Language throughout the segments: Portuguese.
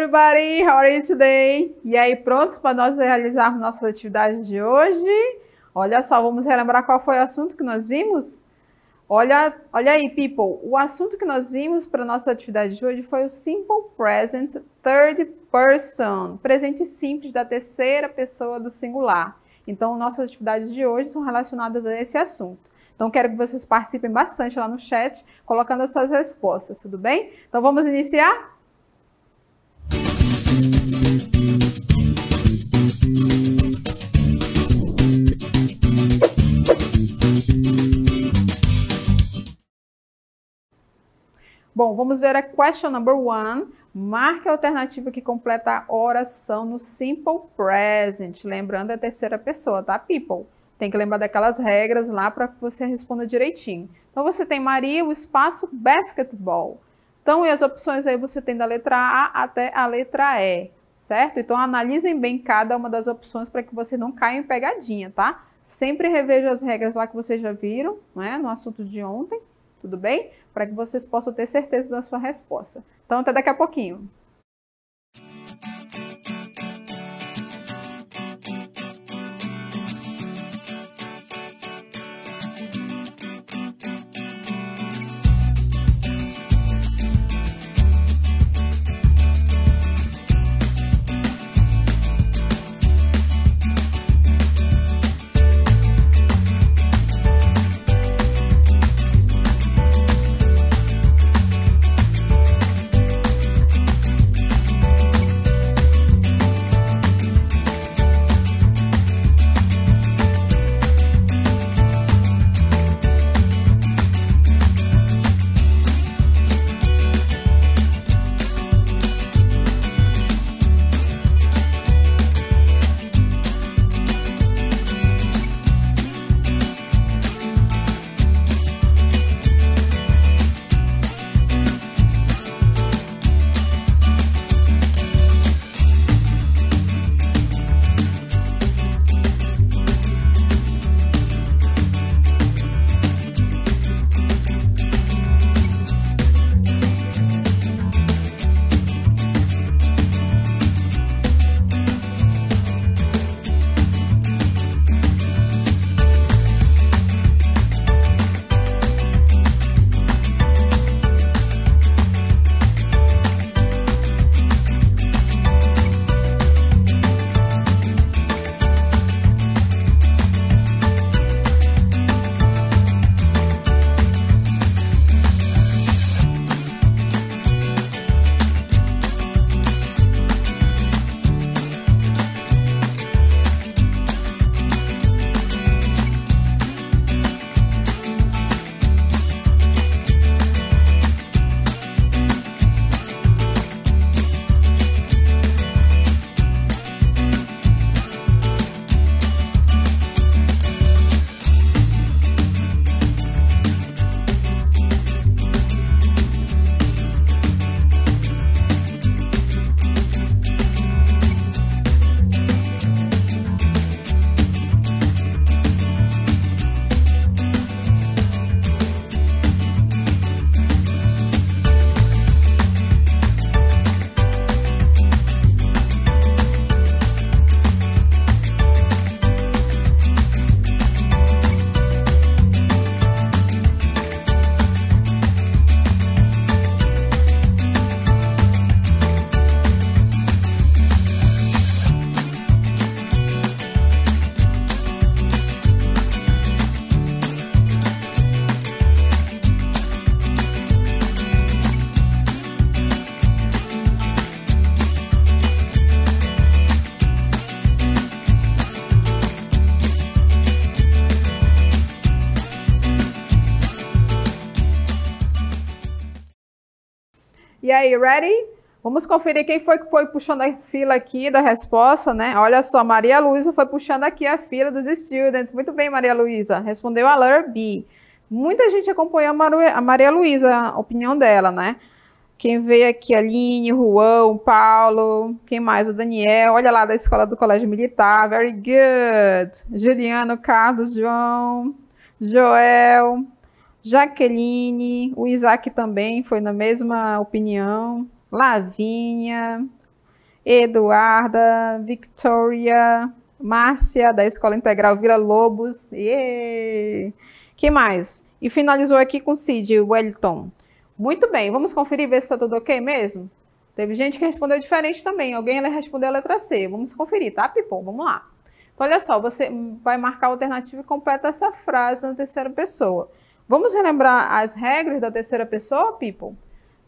everybody! How are you today? E aí, prontos para nós realizarmos nossas atividades de hoje? Olha só, vamos relembrar qual foi o assunto que nós vimos? Olha, olha aí, people. O assunto que nós vimos para nossa atividade de hoje foi o simple present third person, presente simples da terceira pessoa do singular. Então, nossas atividades de hoje são relacionadas a esse assunto. Então, quero que vocês participem bastante lá no chat, colocando as suas respostas, tudo bem? Então, vamos iniciar? Bom, vamos ver a question number one. Marque a alternativa que completa a oração no simple present. Lembrando a terceira pessoa, tá, people? Tem que lembrar daquelas regras lá para que você responda direitinho. Então, você tem Maria, o espaço basketball. Então, e as opções aí você tem da letra A até a letra E, certo? Então, analisem bem cada uma das opções para que você não caia em pegadinha, tá? Sempre reveja as regras lá que vocês já viram, né, no assunto de ontem, tudo bem? Para que vocês possam ter certeza da sua resposta. Então, até daqui a pouquinho. E aí, ready? Vamos conferir quem foi que foi puxando a fila aqui da resposta, né? Olha só, Maria Luísa foi puxando aqui a fila dos students. Muito bem, Maria Luísa. Respondeu a letter B. Muita gente acompanhou a Maria Luísa, a opinião dela, né? Quem veio aqui, Aline, Juan, Paulo, quem mais? O Daniel, olha lá da escola do Colégio Militar, very good. Juliano, Carlos, João, Joel, Jaqueline, o Isaac também foi na mesma opinião. Lavínia, Eduarda, Victoria, Márcia, da Escola Integral Vila Lobos. Yeah. que mais? E finalizou aqui com Cid Wellington. Muito bem, vamos conferir ver se está tudo ok mesmo? Teve gente que respondeu diferente também. Alguém respondeu a letra C. Vamos conferir, tá, Pipom? Vamos lá. Então, olha só, você vai marcar a alternativa e completa essa frase na terceira pessoa. Vamos relembrar as regras da terceira pessoa, people?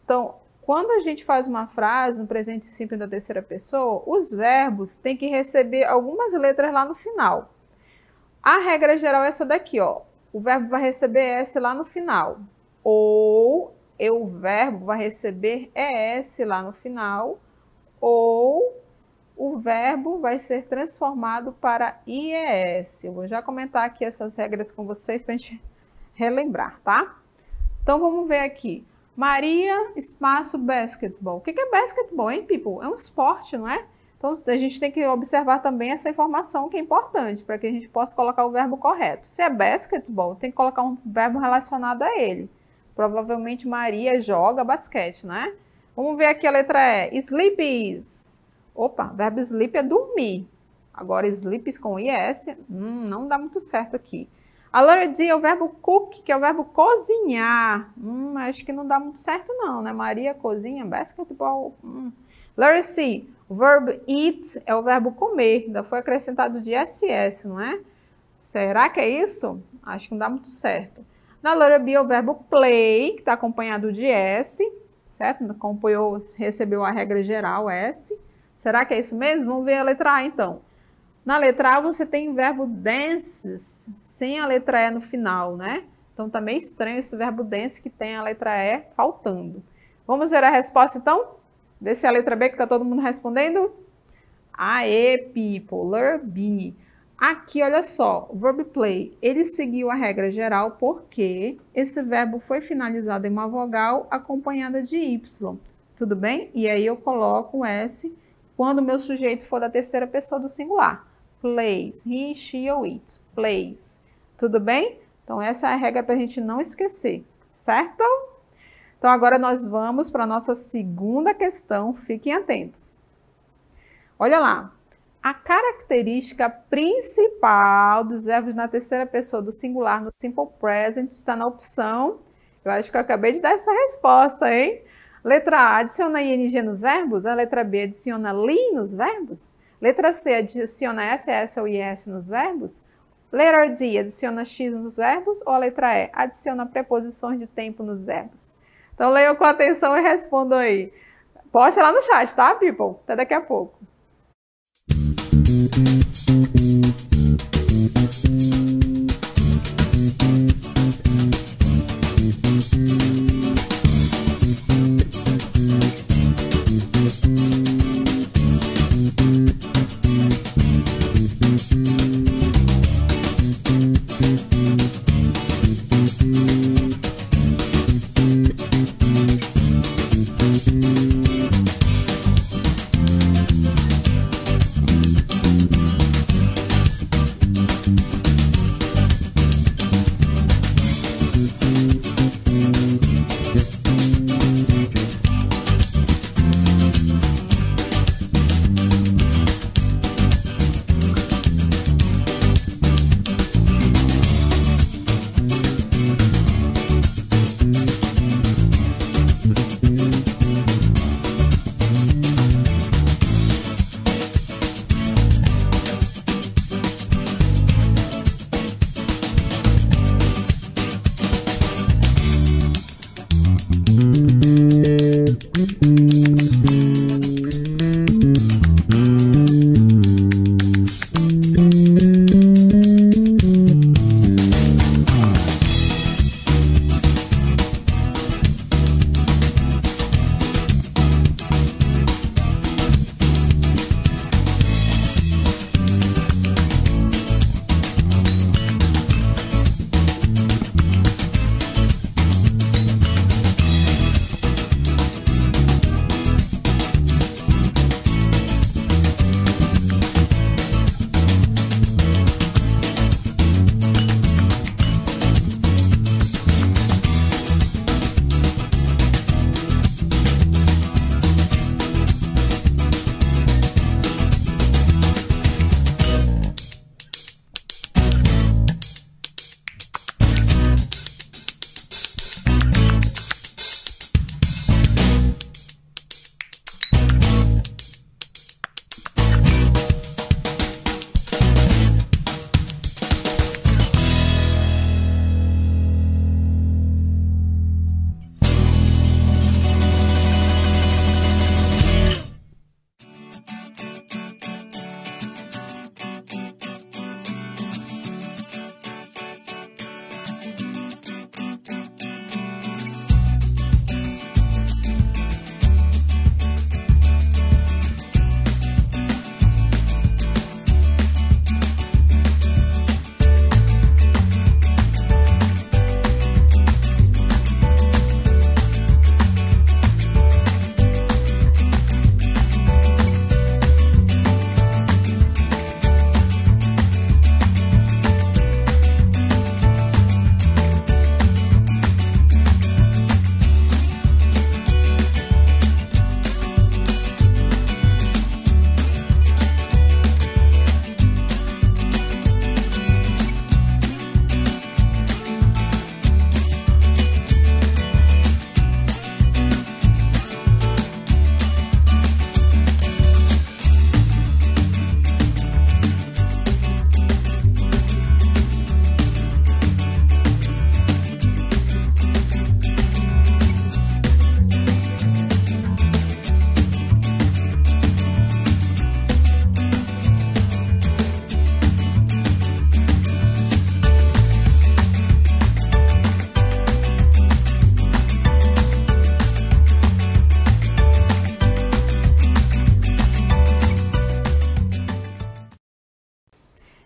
Então, quando a gente faz uma frase no presente simples da terceira pessoa, os verbos têm que receber algumas letras lá no final. A regra geral é essa daqui, ó. O verbo vai receber S lá no final. Ou o verbo vai receber ES lá no final. Ou o verbo vai ser transformado para IES. Eu vou já comentar aqui essas regras com vocês para a gente relembrar, tá? Então vamos ver aqui. Maria, espaço, basketball. O que é basketball, hein, people? É um esporte, não é? Então a gente tem que observar também essa informação que é importante para que a gente possa colocar o verbo correto. Se é basketball, tem que colocar um verbo relacionado a ele. Provavelmente Maria joga basquete, né? Vamos ver aqui a letra E. Sleepies. Opa, verbo sleep é dormir. Agora sleeps com IS, hum, não dá muito certo aqui. A letra D é o verbo cook, que é o verbo cozinhar. Hum, acho que não dá muito certo não, né? Maria cozinha, basketball. Hum. C, o verbo eat é o verbo comer. Ainda foi acrescentado de SS, não é? Será que é isso? Acho que não dá muito certo. Na letra B é o verbo play, que está acompanhado de S, certo? Acompanhou, recebeu a regra geral S. Será que é isso mesmo? Vamos ver a letra A então. Na letra A você tem o verbo dances, sem a letra E no final, né? Então tá meio estranho esse verbo dance que tem a letra E faltando. Vamos ver a resposta então? Ver se é a letra B que tá todo mundo respondendo. Aê, people, B. Aqui, olha só, o play, ele seguiu a regra geral porque esse verbo foi finalizado em uma vogal acompanhada de Y. Tudo bem? E aí eu coloco o S quando o meu sujeito for da terceira pessoa do singular plays. He, she ou it. Plays. Tudo bem? Então, essa é a regra para a gente não esquecer, certo? Então, agora nós vamos para a nossa segunda questão. Fiquem atentos. Olha lá. A característica principal dos verbos na terceira pessoa do singular no simple present está na opção. Eu acho que eu acabei de dar essa resposta, hein? Letra A, adiciona ing nos verbos. A letra B, adiciona li nos verbos. Letra C, adiciona SS ou IS nos verbos? Letra D, adiciona X nos verbos? Ou a letra E, adiciona preposições de tempo nos verbos? Então leiam com atenção e respondam aí. Posta lá no chat, tá, people? Até daqui a pouco.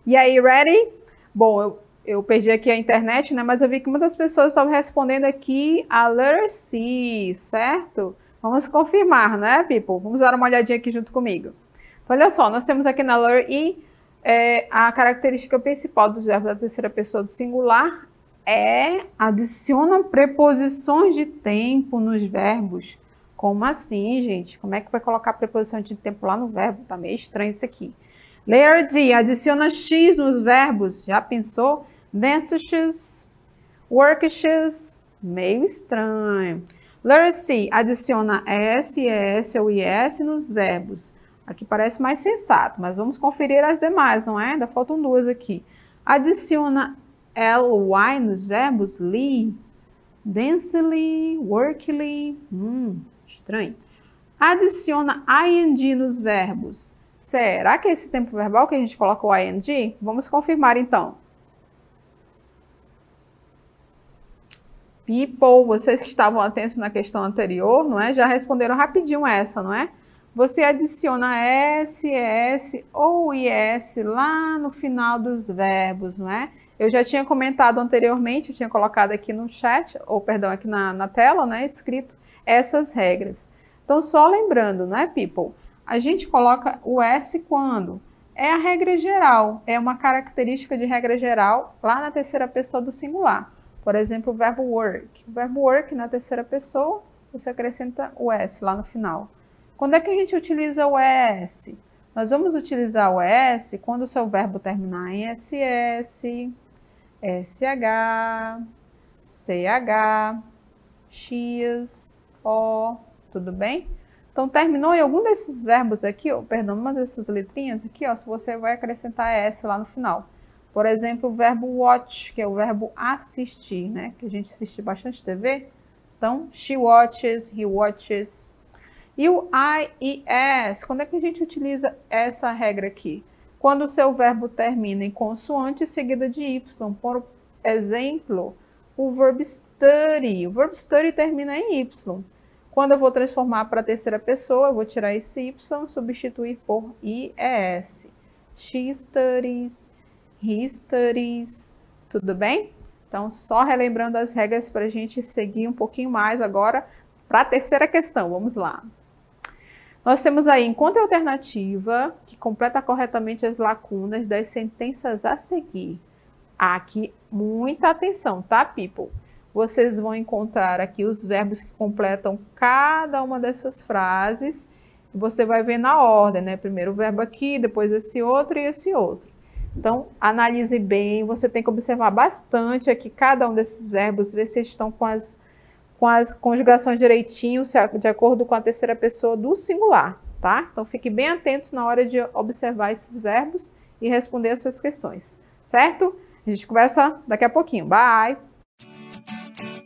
E aí, ready? Bom, eu, eu perdi aqui a internet, né? Mas eu vi que muitas pessoas estavam respondendo aqui a C, certo? Vamos confirmar, né, people? Vamos dar uma olhadinha aqui junto comigo. Então, olha só, nós temos aqui na E é, a característica principal dos verbos da terceira pessoa do singular é adiciona preposições de tempo nos verbos. Como assim, gente? Como é que vai colocar preposição de tempo lá no verbo? Tá meio estranho isso aqui. Layer D, adiciona X nos verbos. Já pensou? Dance X, work X, meio estranho. Layer C, adiciona S, S ou IS nos verbos. Aqui parece mais sensato, mas vamos conferir as demais, não é? Ainda faltam duas aqui. Adiciona ly nos verbos li, densely, workly, hum, estranho. Adiciona ing nos verbos. Será que é esse tempo verbal que a gente coloca o ing? Vamos confirmar então. People, vocês que estavam atentos na questão anterior, não é? Já responderam rapidinho essa, não é? Você adiciona S, S ou IS lá no final dos verbos, não é? Eu já tinha comentado anteriormente, eu tinha colocado aqui no chat, ou perdão, aqui na, na tela, né, escrito essas regras. Então, só lembrando, né, people? A gente coloca o S quando? É a regra geral, é uma característica de regra geral lá na terceira pessoa do singular. Por exemplo, o verbo work. O verbo work na terceira pessoa, você acrescenta o S lá no final. Quando é que a gente utiliza o S? Nós vamos utilizar o S quando o seu verbo terminar em SS, SH, CH, X, O, tudo bem? Então, terminou em algum desses verbos aqui, perdão, uma dessas letrinhas aqui, ó, se você vai acrescentar S lá no final. Por exemplo, o verbo watch, que é o verbo assistir, né? Que a gente assiste bastante TV. Então, she watches, he watches. E o I e S, quando é que a gente utiliza essa regra aqui? quando o seu verbo termina em consoante seguida de y. Por exemplo, o verbo study. O verbo study termina em y. Quando eu vou transformar para a terceira pessoa, eu vou tirar esse y substituir por IES. She studies, tudo bem? Então, só relembrando as regras para a gente seguir um pouquinho mais agora para a terceira questão. Vamos lá. Nós temos aí, encontre alternativa que completa corretamente as lacunas das sentenças a seguir. Aqui, muita atenção, tá, people? Vocês vão encontrar aqui os verbos que completam cada uma dessas frases. Você vai ver na ordem, né? Primeiro o verbo aqui, depois esse outro e esse outro. Então, analise bem, você tem que observar bastante aqui cada um desses verbos, ver se estão com as com as conjugações direitinho, de acordo com a terceira pessoa do singular, tá? Então fique bem atentos na hora de observar esses verbos e responder as suas questões, certo? A gente conversa daqui a pouquinho. Bye! え?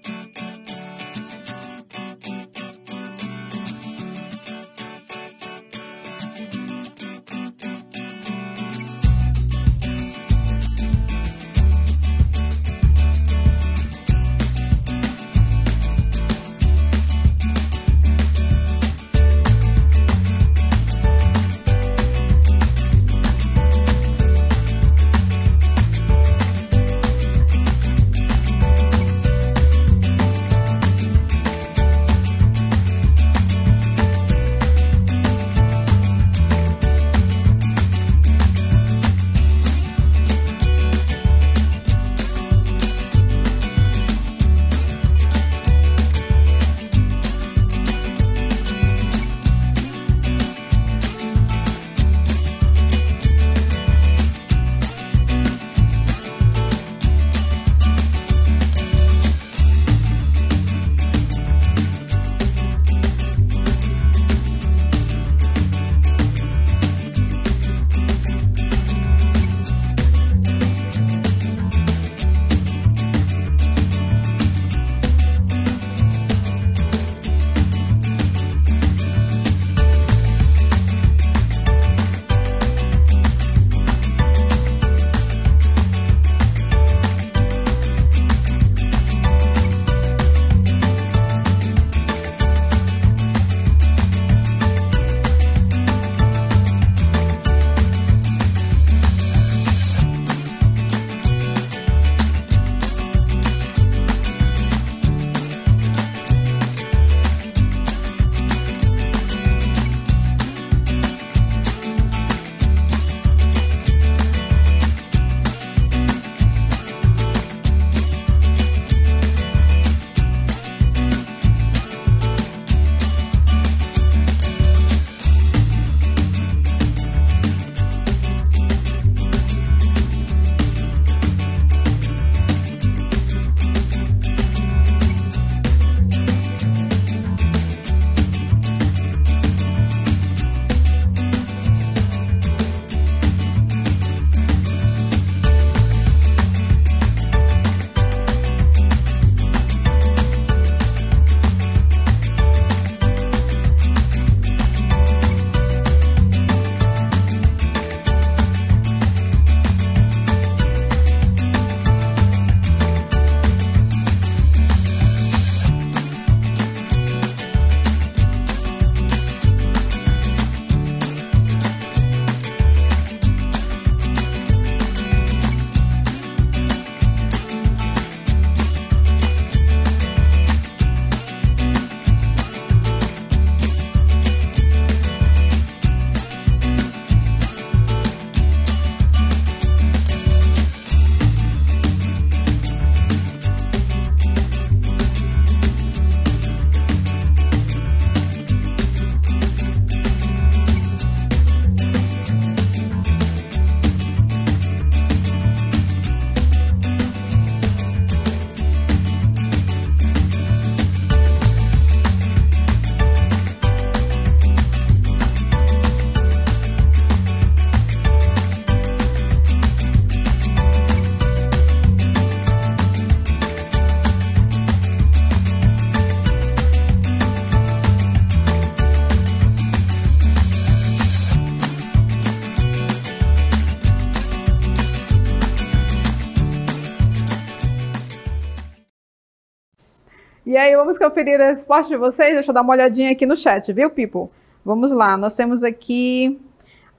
Vamos conferir a resposta de vocês? Deixa eu dar uma olhadinha aqui no chat, viu, people? Vamos lá, nós temos aqui...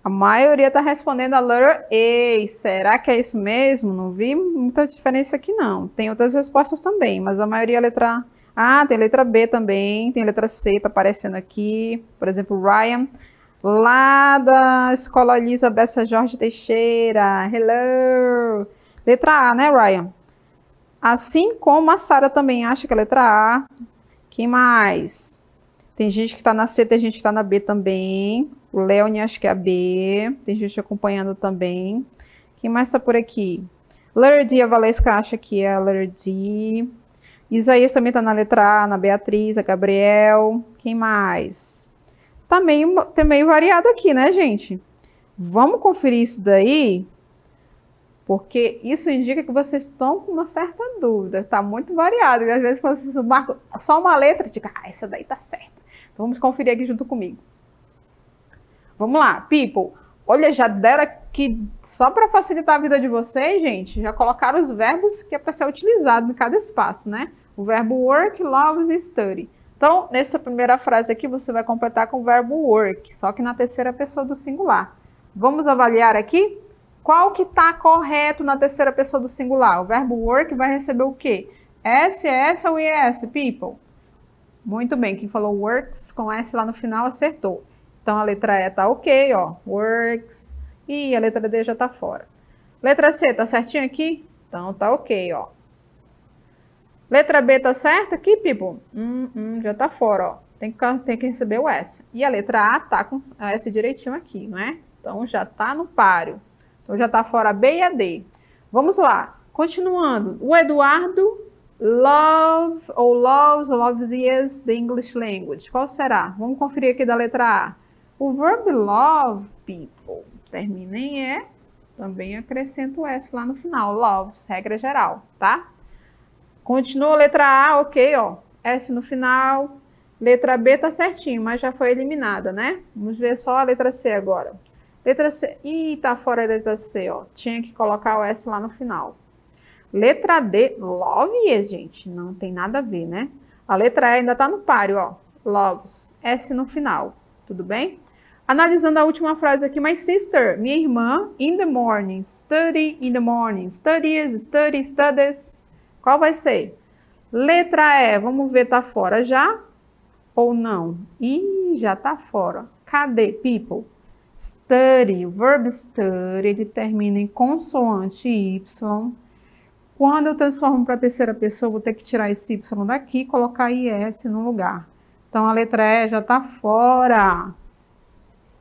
A maioria está respondendo a letter A. Será que é isso mesmo? Não vi muita diferença aqui, não. Tem outras respostas também, mas a maioria é letra A. Ah, tem letra B também, tem letra C, tá aparecendo aqui. Por exemplo, Ryan, lá da Escola Elizabeth Jorge Teixeira. Hello! Letra A, né, Ryan? Assim como a Sara também acha que a letra A. Quem mais? Tem gente que está na C, tem gente que está na B também. O Leone acho que é a B. Tem gente acompanhando também. Quem mais está por aqui? Letter a Valesca acha que é a. Isaías também está na letra A, na Beatriz, a Gabriel. Quem mais? Tá meio, tá meio variado aqui, né, gente? Vamos conferir isso daí porque isso indica que vocês estão com uma certa dúvida, está muito variado. E às vezes, quando vocês marcam só uma letra, diga, ah, essa daí tá certa. Então vamos conferir aqui junto comigo. Vamos lá, people. Olha, já deram aqui, só para facilitar a vida de vocês, gente, já colocaram os verbos que é para ser utilizado em cada espaço, né? O verbo work, loves e study. Então, nessa primeira frase aqui, você vai completar com o verbo work, só que na terceira pessoa do singular. Vamos avaliar aqui? Qual que está correto na terceira pessoa do singular? O verbo work vai receber o quê? S, S ou ES, people? Muito bem, quem falou works com S lá no final acertou. Então a letra E tá ok, ó, works. E a letra D já tá fora. Letra C tá certinho aqui? Então tá ok, ó. Letra B tá certa aqui, people? Hum, hum, já tá fora, ó. Tem que, tem que receber o S. E a letra A tá com a S direitinho aqui, não é? Então já tá no páreo. Então já está fora B e a D. Vamos lá. Continuando. O Eduardo love ou loves ou loves yes the English language. Qual será? Vamos conferir aqui da letra A. O verbo love people termina em E, também acrescento o S lá no final. Loves, regra geral, tá? Continua a letra A, ok, ó. S no final. Letra B tá certinho, mas já foi eliminada, né? Vamos ver só a letra C agora. Letra C. Ih, tá fora a letra C, ó. Tinha que colocar o S lá no final. Letra D, love gente. Não tem nada a ver, né? A letra E ainda tá no páreo, ó. Loves. S no final. Tudo bem? Analisando a última frase aqui, my sister, minha irmã, in the morning, study in the morning, studies, study, studies. Qual vai ser? Letra E, vamos ver, tá fora já? Ou não? Ih, já tá fora. Cadê, people? Study, o verbo study, ele termina em consoante Y. Quando eu transformo para a terceira pessoa, vou ter que tirar esse Y daqui e colocar IS no lugar. Então, a letra E já está fora.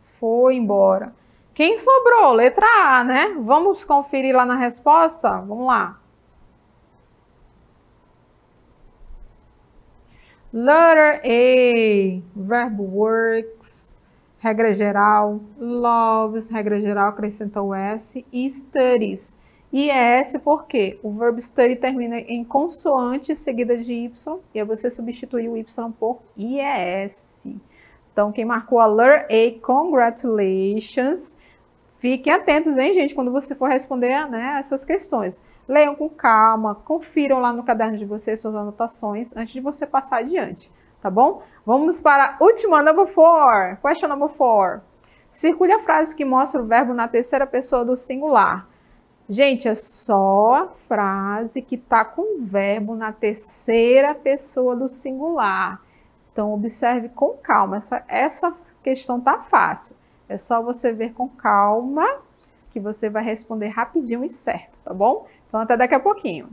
Foi embora. Quem sobrou? Letra A, né? Vamos conferir lá na resposta? Vamos lá. Letter A, verbo works regra geral, loves, regra geral, acrescenta o S, e studies. E é S porque o verbo study termina em consoante seguida de Y, e aí você substitui o Y por IES. Então, quem marcou a letter A, congratulations. Fiquem atentos, hein, gente, quando você for responder né, essas questões. Leiam com calma, confiram lá no caderno de vocês suas anotações antes de você passar adiante tá bom? Vamos para a última, number four. Question number four. Circule a frase que mostra o verbo na terceira pessoa do singular. Gente, é só a frase que está com o verbo na terceira pessoa do singular. Então, observe com calma. Essa, essa questão tá fácil. É só você ver com calma que você vai responder rapidinho e certo, tá bom? Então, até daqui a pouquinho.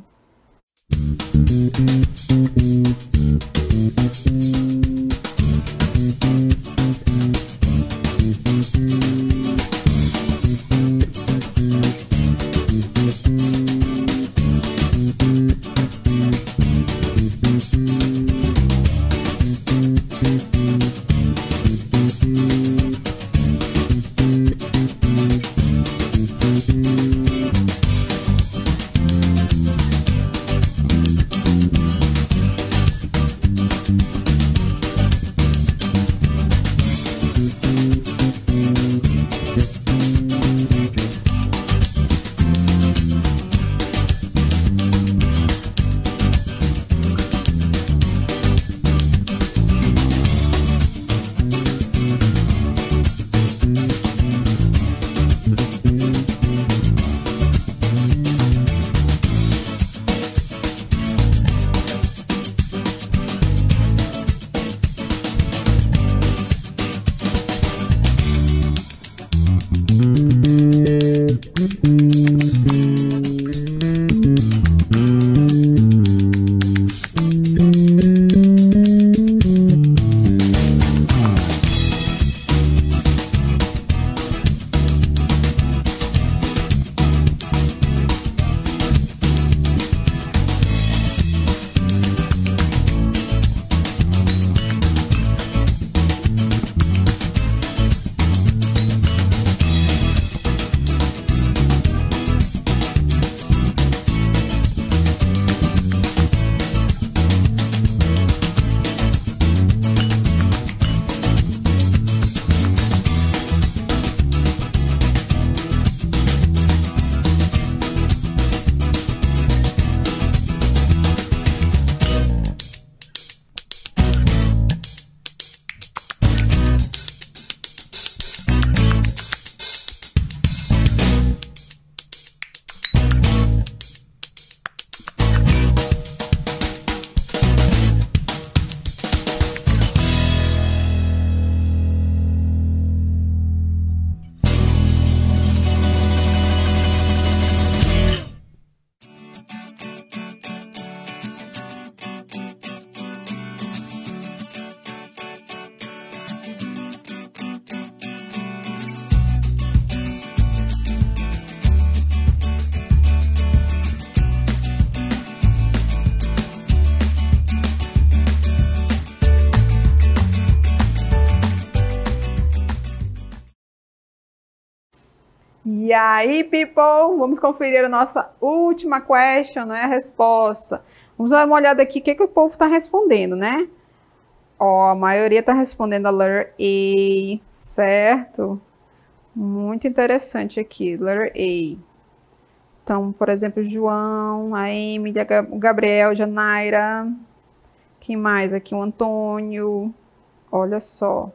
Aí, people, vamos conferir a nossa última question, né? A resposta. Vamos dar uma olhada aqui, o que, que o povo está respondendo, né? Ó, a maioria está respondendo a letter A, certo? Muito interessante aqui, letter A. Então, por exemplo, João, a Emília, o Gabriel, Janaira. Quem mais aqui? O Antônio. Olha só.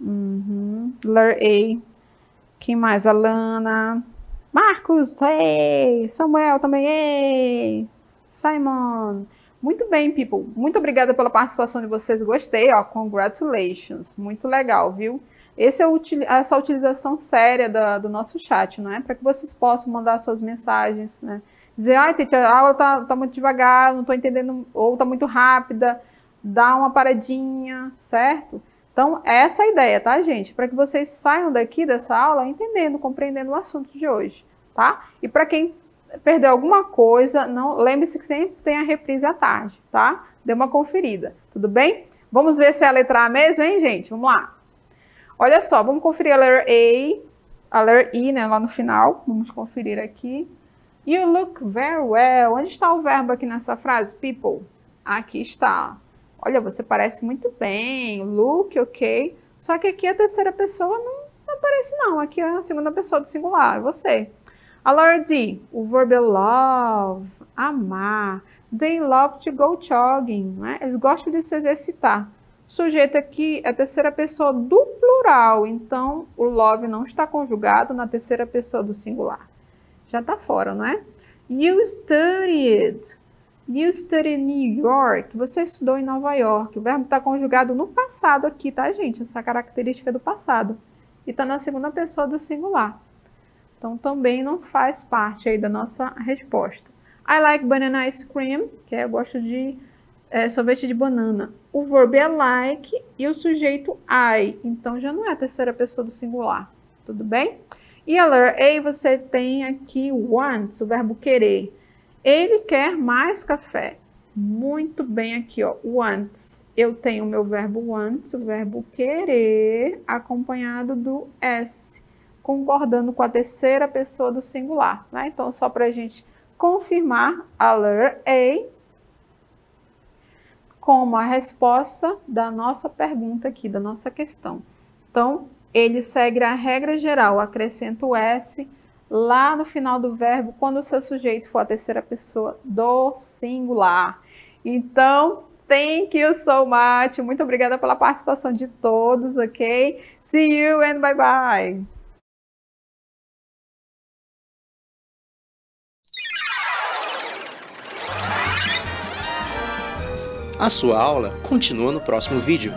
Uhum. Letter A. Quem mais? A Lana. Marcos, ei! Samuel também, ei! Simon. Muito bem, people. Muito obrigada pela participação de vocês. Gostei, ó. Congratulations. Muito legal, viu? Essa é essa utilização séria da, do nosso chat, não é? Para que vocês possam mandar suas mensagens, né? Dizer, ai, teacher, a aula tá, tá muito devagar, não estou entendendo, ou tá muito rápida, dá uma paradinha, certo? Então, essa é a ideia, tá, gente? Para que vocês saiam daqui dessa aula entendendo, compreendendo o assunto de hoje, tá? E para quem perdeu alguma coisa, não lembre-se que sempre tem a reprise à tarde, tá? Dê uma conferida, tudo bem? Vamos ver se é a letra A mesmo, hein, gente? Vamos lá. Olha só, vamos conferir a letra A, a letra I, né, lá no final. Vamos conferir aqui. You look very well. Onde está o verbo aqui nessa frase? People. Aqui está. Olha, você parece muito bem, look, ok. Só que aqui a terceira pessoa não, não aparece não. Aqui é a segunda pessoa do singular, é você. A Laura D, o verbo é love, amar. They love to go jogging, né? Eles gostam de se exercitar. Sujeito aqui é a terceira pessoa do plural, então o love não está conjugado na terceira pessoa do singular. Já está fora, não é? You studied. You studied New York. Você estudou em Nova York. O verbo está conjugado no passado aqui, tá, gente? Essa característica do passado. E está na segunda pessoa do singular. Então, também não faz parte aí da nossa resposta. I like banana ice cream, que é, eu gosto de é, sorvete de banana. O verbo é like e o sujeito I. Então, já não é a terceira pessoa do singular. Tudo bem? E a letter A, você tem aqui wants, o verbo querer. Ele quer mais café. Muito bem aqui, ó. Wants. Eu tenho o meu verbo wants, o verbo querer, acompanhado do S, concordando com a terceira pessoa do singular. Né? Então, só para a gente confirmar a A como a resposta da nossa pergunta aqui, da nossa questão. Então, ele segue a regra geral, acrescenta o S lá no final do verbo, quando o seu sujeito for a terceira pessoa do singular. Então, thank you so much. Muito obrigada pela participação de todos, ok? See you and bye bye. A sua aula continua no próximo vídeo.